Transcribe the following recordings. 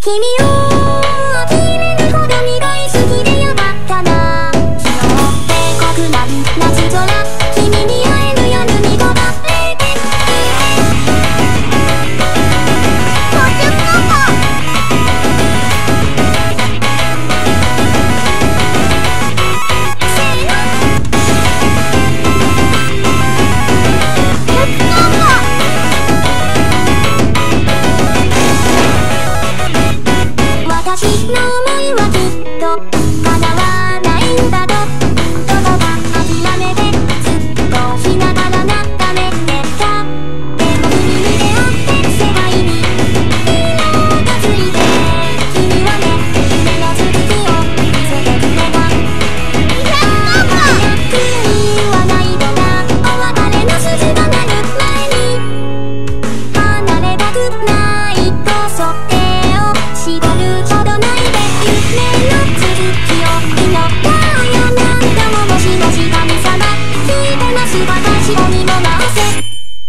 君を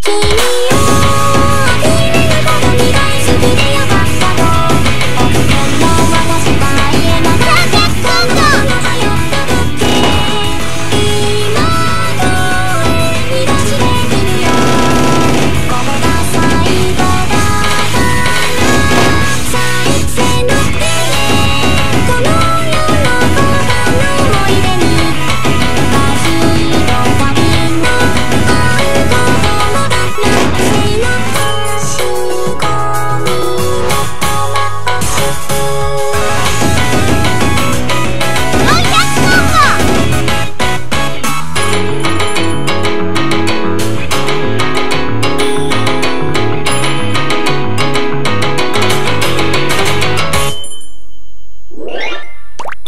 You.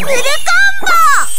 フルコンボ